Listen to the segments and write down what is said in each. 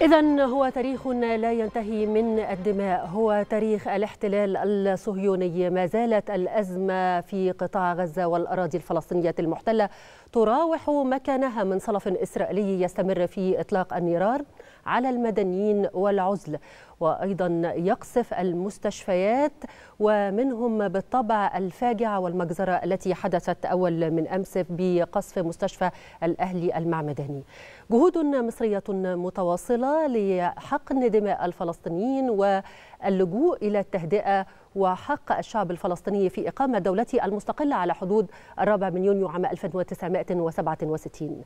إذا هو تاريخ لا ينتهي من الدماء. هو تاريخ الاحتلال الصهيوني. ما زالت الأزمة في قطاع غزة والأراضي الفلسطينية المحتلة تراوح مكانها من صلف إسرائيلي يستمر في إطلاق النيران. على المدنيين والعزل. وأيضا يقصف المستشفيات ومنهم بالطبع الفاجعة والمجزرة التي حدثت أول من أمس بقصف مستشفى الأهلي المعمداني. جهود مصرية متواصلة لحقن دماء الفلسطينيين واللجوء إلى التهدئة وحق الشعب الفلسطيني في إقامة دولته المستقلة على حدود الرابع من يونيو عام 1967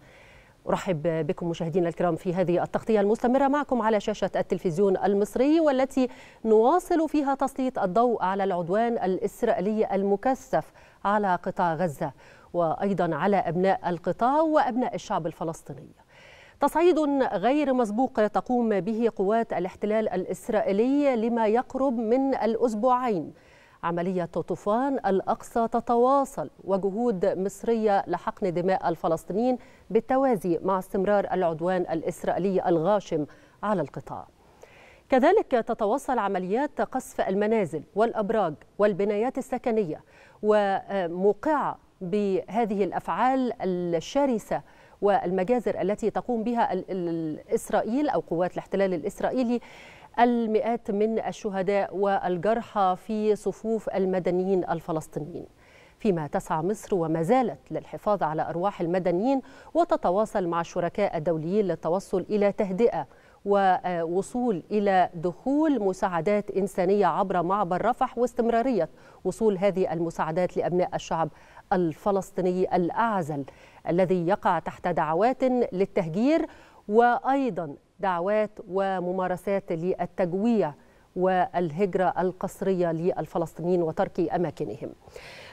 أرحب بكم مشاهدينا الكرام في هذه التغطية المستمرة معكم على شاشة التلفزيون المصري والتي نواصل فيها تسليط الضوء على العدوان الإسرائيلي المكثف على قطاع غزة وأيضا على أبناء القطاع وأبناء الشعب الفلسطيني. تصعيد غير مسبوق تقوم به قوات الاحتلال الإسرائيلي لما يقرب من الأسبوعين. عملية طوفان الأقصى تتواصل وجهود مصرية لحقن دماء الفلسطينيين بالتوازي مع استمرار العدوان الإسرائيلي الغاشم على القطاع. كذلك تتواصل عمليات قصف المنازل والأبراج والبنايات السكنية وموقعة بهذه الأفعال الشرسة والمجازر التي تقوم بها إسرائيل أو قوات الاحتلال الإسرائيلي المئات من الشهداء والجرحى في صفوف المدنيين الفلسطينيين. فيما تسعى مصر وما زالت للحفاظ على أرواح المدنيين وتتواصل مع الشركاء الدوليين للتوصل إلى تهدئة ووصول إلى دخول مساعدات إنسانية عبر معبر رفح واستمرارية. وصول هذه المساعدات لأبناء الشعب الفلسطيني الأعزل الذي يقع تحت دعوات للتهجير. وأيضا دعوات وممارسات للتجويع والهجرة القسرية للفلسطينيين وترك أماكنهم.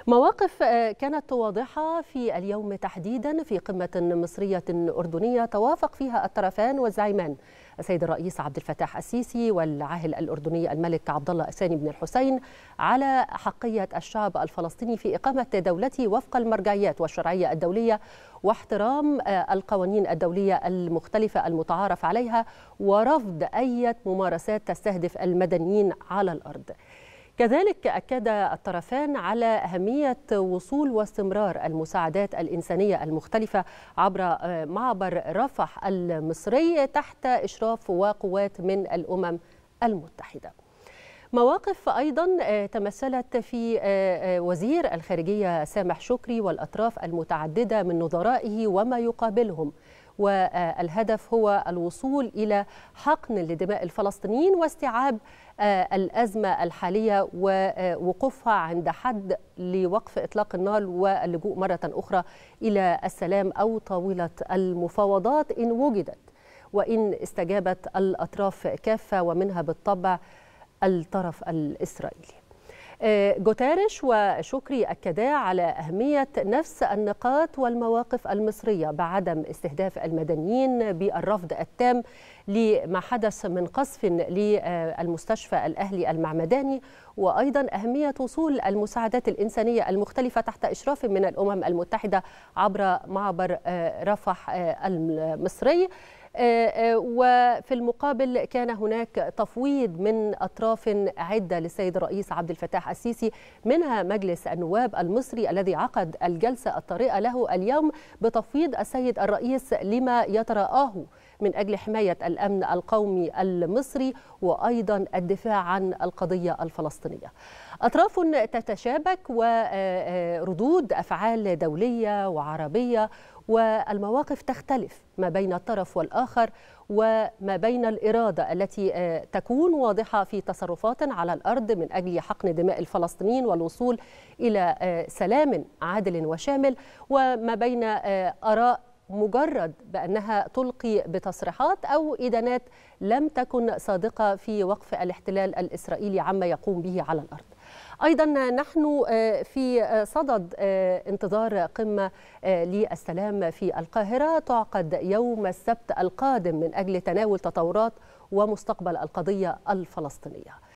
مواقف كانت واضحة في اليوم تحديدا في قمة مصرية أردنية. توافق فيها الطرفان والزعيمان السيد الرئيس عبد الفتاح السيسي والعاهل الأردني الملك عبد الله الثاني بن الحسين على حقية الشعب الفلسطيني في إقامة دولته وفق المرجعيات والشرعية الدولية واحترام القوانين الدولية المختلفة المتعارف عليها ورفض أي ممارسات تستهدف المدنيين على الأرض. كذلك أكد الطرفان على أهمية وصول واستمرار المساعدات الإنسانية المختلفة عبر معبر رفح المصري تحت إشراف وقوات من الأمم المتحدة. مواقف أيضا تمثلت في وزير الخارجية سامح شكري والأطراف المتعددة من نظرائه وما يقابلهم. والهدف هو الوصول إلى حقن لدماء الفلسطينيين واستيعاب الأزمة الحالية ووقوفها عند حد لوقف إطلاق النار واللجوء مرة أخرى إلى السلام أو طاولة المفاوضات إن وجدت وإن استجابت الأطراف كافة ومنها بالطبع الطرف الإسرائيلي. جوتارش وشكري أكدا على أهمية نفس النقاط والمواقف المصرية بعدم استهداف المدنيين بالرفض التام لما حدث من قصف للمستشفى الأهلي المعمداني. وأيضا أهمية وصول المساعدات الإنسانية المختلفة تحت إشراف من الأمم المتحدة عبر معبر رفح المصري. وفي المقابل كان هناك تفويض من أطراف عدة للسيد الرئيس عبد الفتاح السيسي منها مجلس النواب المصري الذي عقد الجلسة الطارئة له اليوم بتفويض السيد الرئيس لما يتراءاه من أجل حماية الأمن القومي المصري وأيضا الدفاع عن القضية الفلسطينية. أطراف تتشابك وردود أفعال دولية وعربية والمواقف تختلف ما بين الطرف والآخر وما بين الإرادة التي تكون واضحة في تصرفات على الأرض من أجل حقن دماء الفلسطينيين والوصول إلى سلام عادل وشامل وما بين آراء مجرد بأنها تلقي بتصريحات أو إدانات لم تكن صادقة في وقف الاحتلال الإسرائيلي عما يقوم به على الأرض. أيضا نحن في صدد انتظار قمة للسلام في القاهرة. تعقد يوم السبت القادم من أجل تناول تطورات ومستقبل القضية الفلسطينية.